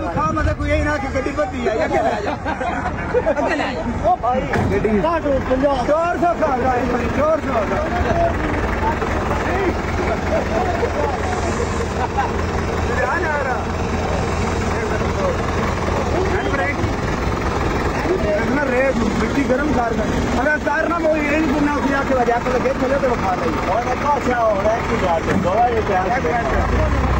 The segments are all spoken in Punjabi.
ਕੈਮਰਾਮੈਨ ਅੱਗੋਂ ਵਿਖਾ ਮੈਂ ਕੋਈ ਇਹ ਨਾ ਕਿ ਗੱਡੀ ਭੱਜੀ ਆ ਅੱਗੇ ਲੈ ਜਾ ਅੱਗੇ ਲੈ ਜਾ ਉਹ ਭਾਈ ਗੱਡੀ ਕਾਟੋ 50 400 ਖਾ ਜਾ ਜ਼ੋਰ ਜ਼ੋਰ ਆ ਜਾ ਰਾ हैंड ब्रेक ना रे मिट्टी गरम कार का अगर कार ना वो इन गुना किया के वजह से लगे चले तो खा रही और का क्या हो रहा है की बात है दवा ये क्या है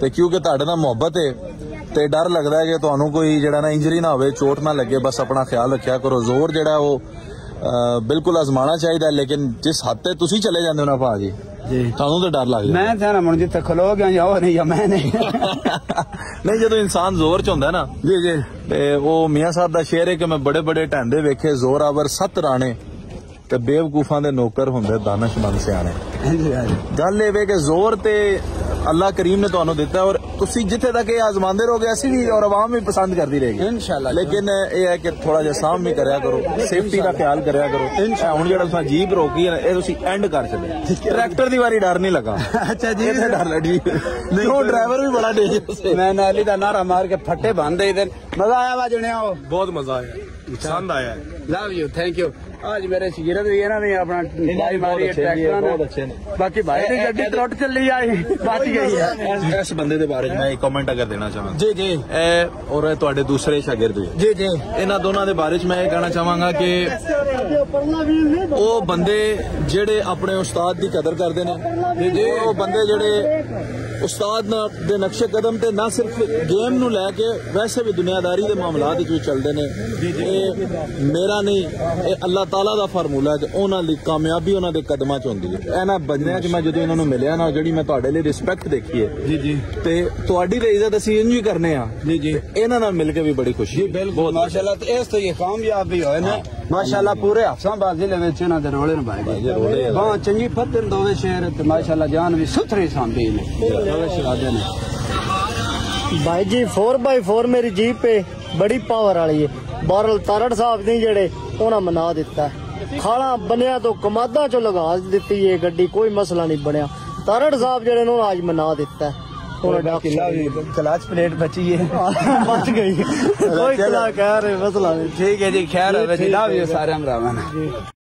ਤੇ ਕਿਉਂਕਿ ਤੁਹਾਡੇ ਨਾਲ ਮੁਹੱਬਤ ਹੈ ਤੇ ਡਰ ਲੱਗਦਾ ਹੈ ਕਿ ਤੁਹਾਨੂੰ ਕੋਈ ਜਿਹੜਾ ਨਾ ਇੰਜਰੀ ਨਾ ਹੋਵੇ ਚੋਟ ਨਾ ਲੱਗੇ ਬਸ ਆਪਣਾ ਖਿਆਲ ਰੱਖਿਆ ਕਰੋ। ਜ਼ੋਰ ਜਿਹੜਾ ਉਹ ਬਿਲਕੁਲ ਅਜ਼ਮਾਣਾ ਚਾਹੀਦਾ ਲੇਕਿਨ ਜਿਸ ਹੱਦ ਤੇ ਤੁਸੀਂ ਚਲੇ ਜਾਂਦੇ ਹੋ ਨਾ ਭਾਜੀ ਜੀ। ਤੁਹਾਨੂੰ ਤਾਂ ਡਰ ਲੱਗ ਜਾਂਦਾ। ਮੈਂ ਤਾਂ ਨਾ ਮੁੰਡੇ ਜਿੱਥੇ ਖਲੋ ਗਿਆ ਜਾਂ ਉਹ ਨਹੀਂ ਜਾਂ ਮੈਂ ਨਹੀਂ। ਨਹੀਂ ਜਦੋਂ ਇਨਸਾਨ ਜ਼ੋਰ ਚ ਹੁੰਦਾ ਨਾ ਜੀ ਜੀ। ਤੇ ਉਹ ਮੀਆਂ ਸਾਹਿਬ ਦਾ ਸ਼ੇਰ ਹੈ ਕਿ ਮੈਂ ਬੜੇ ਬੜੇ ਢਾਂਡੇ ਵੇਖੇ ਜ਼ੋਰਾਵਰ ਸੱਤ ਰਾਣੇ ਤੇ ਬੇਵਕੂਫਾਂ ਦੇ ਨੌਕਰ ਹੁੰਦੇ ਦਾਨਸ਼ਮੰਦ ਸਿਆਣੇ। ਗੱਲ ਇਹ ਵੇ ਕਿ ਜ਼ੋਰ ਤੇ ਅੱਲਾਹ ਕਰੀਮ ਨੇ ਤੁਹਾਨੂੰ ਦਿੱਤਾ ਔਰ ਤੁਸੀਂ ਜਿੱਥੇ ਤੱਕ ਇਹ ਆਜ਼ਮਾਉਂਦੇ ਰਹੋਗੇ ਅਸੀਂ ਵੀ ਔਰ ਆਵਾਮ ਵੀ ਪਸੰਦ ਕਰਦੀ ਰਹੇਗੀ ਇਨਸ਼ਾਅੱਲਾ ਲੇਕਿਨ ਇਹ ਹੈ ਕਿ ਥੋੜਾ ਜਿਹਾ ਸਾਮ ਵੀ ਕਰਿਆ ਕਰੋ ਸੇਫਟੀ ਦਾ ਖਿਆਲ ਕਰਿਆ ਕਰੋ ਇਹ ਹੁਣ ਜਿਹੜਾ ਤੁਸੀਂ ਜੀਪ ਰੋਕੀ ਹੈ ਨਾ, ਇਹ ਤੁਸੀਂ ਐਂਡ ਕਰ ਛੱਡੇ ਟਰੈਕਟਰ ਦੀ ਵਾਰੀ ਡਰ ਨਹੀਂ ਲੱਗਾ ਅੱਛਾ ਜੀ ਇੱਥੇ ਡਰ ਲੱਗੀ ਕਿਉਂ ਡਰਾਈਵਰ ਵੀ ਬੜਾ ਡੇਂਜਰਸ ਹੈ ਮੈਂ ਨਾਲੀ ਦਾ ਨਾਰਾ ਮਾਰ ਕੇ ਫੱਟੇ ਬੰਦੇ ਇਧਰ ਮਜ਼ਾ ਆਇਆ ਵਾ ਜਣਿਆ ਉਹ ਬਹੁਤ ਮਜ਼ਾ ਆਇਆ ਪਸੰਦ ਆਇਆ ਹੈ ਲਵ ਯੂ ਥੈਂਕ ਯੂ ਅੱਜ ਮੇਰੇ ਸਿਗਰਟ ਵੀ ਇਹਨਾਂ ਨੇ ਆਪਣਾ ਬਾਈ ਮਾਰੀ ਹੈ ਟਰੈਕਟਰਾਂ ਬਹੁਤ ਨੇ ਅੱਛੇ ਨੇ। ਬਾਕੀ ਭਾਈ ਦੀ ਗੱਡੀ ਟੁੱਟ ਚੱਲੀ ਆਈ ਬਚ ਗਈ ਹੈ ਇਸ- ਬੰਦੇ ਦੇ ਬਾਰੇ ਮੈਂ ਇੱਕ ਕਮੈਂਟ ਅਗਰ ਦੇਣਾ ਚਾਹਾਂ। ਜੀ ਜੀ। ਇਹ ਔਰ ਤੁਹਾਡੇ ਦੂਸਰੇ ਸ਼ਾਗਿਰਦ ਜੀ ਜੀ। ਇਹਨਾਂ ਦੋਨਾਂ ਦੇ ਬਾਰੇ 'ਚ ਮੈਂ ਇਹ ਕਹਿਣਾ ਚਾਹਾਂਗਾ ਕਿ ਉਹ ਬੰਦੇ ਜਿਹੜੇ ਆਪਣੇ ਉਸਤਾਦ ਦੀ ਕਦਰ ਕਰਦੇ ਨੇ ਜੀ ਉਹ ਬੰਦੇ ਜਿਹੜੇ ਉਸਤਾਦ ਦੇ ਨਕਸ਼ੇ ਕਦਮ ਤੇ ਨਾ ਸਿਰਫ ਗੇਮ ਨੂੰ ਲੈ ਕੇ ਵੈਸੇ ਵੀ ਦੁਨੀਆਦਾਰੀ ਦੇ ਮਾਮਲਾਤ ਵਿੱਚ ਵੀ ਚੱਲਦੇ ਨੇ। ਇਹ ਮੇਰਾ ਨਹੀਂ ਇਹ ਅੱਲਾਹ ਤਾਲਾ ਦਾ ਫਾਰਮੂਲਾ ਹੈ ਤੇ ਉਹਨਾਂ ਲਈ ਕਾਮਯਾਬੀ ਉਹਨਾਂ ਦੇ ਕਦਮਾਂ 'ਚ ਹੁੰਦੀ ਹੈ। ਇਹਨਾਂ ਬੰਦਿਆਂ 'ਚ ਮੈਂ ਜਦੋਂ ਇਹਨਾਂ ਨੂੰ ਮਿਲਿਆ ਨਾ ਜਿਹੜੀ ਮੈਂ ਤੁਹਾਡੇ ਲਈ ਰਿਸਪੈਕਟ ਦੇਖੀ ਹੈ। ਜੀ ਜੀ। ਤੇ ਤੁਹਾਡੀ ਤੇ ਇੱਜ਼ਤ ਅਸੀਂ ਇੰਜ ਹੀ ਕਰਨੇ ਆ। ਜੀ ਜੀ। ਇਹਨਾਂ ਨਾਲ ਮਿਲ ਕੇ ਵੀ ਬੜੀ ਖੁਸ਼ੀ ਹੈ। ਬਿਲਕੁਲ। ਮਾਸ਼ਾਅੱਲਾ ਤੇ ਇਸ ਤੋਂ ਇਹ ਕਾਮਯਾਬ ਵੀ ਹੋਏ ਨੇ। ਮਾਸ਼ਾਅੱਲਾ ਪੂਰੇ ਹਫਸਾਬਾਦ ਜ਼ਿਲ੍ਹੇ ਵਿੱਚ ਇਹਨਾਂ ਦੇ ਰੋਲੇ ਨੂੰ ਪਾਏ ਗਏ। ਹਾਂ ਚੰਗੀ ਫਤਰ ਦੋਵੇਂ ਸ਼ੇਰ ਤੇ ਮਾਸ਼ਾਅੱਲਾ ਜਾਨ ਵੀ ਸੁਥਰੀ ਸਾਂਭੀ ਨੇ। ਦੋਵੇਂ ਸ਼ਹਾਦੇ ਨੇ ਭਾਈ ਜੀ 4x4 ਮੇਰੀ ਜੀਪ ਏ ਬੜੀ ਪਾਵਰ ਵਾਲੀ ਏ। ਬਾਰਲ ਤਾਰੜ ਸਾਹਿਬ ਨੇ ਜਿਹੜੇ ਉਹਨਾਂ ਮਨਾ ਦਿੱਤਾ ਖਾਲਾ ਬਣਿਆ ਤੋਂ ਕਮਾਦਾਂ ਚੋਂ ਲਗਾ ਦਿੱਤੀ ਏ ਗੱਡੀ ਕੋਈ ਮਸਲਾ ਨਹੀਂ ਬਣਿਆ ਤਾਰੜ ਸਾਹਿਬ ਜਿਹੜੇ ਨੇ ਉਹਨਾਂ ਅੱਜ ਮਨਾ ਦਿੱਤਾ ਉਹਨਾਂ ਡਾਕ ਕਿਲਾ ਵੀ ਕਲਾਚ ਪਲੇਟ ਬਚੀ ਹੈ ਬਚ ਗਈ ਕੋਈ ਕਲਾ ਕਹਿ ਰਹੇ ਮਸਲਾ ਨਹੀਂ ਠੀਕ ਹੈ ਜੀ ਖੈਰ ਹੈ